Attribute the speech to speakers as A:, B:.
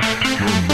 A: Test your.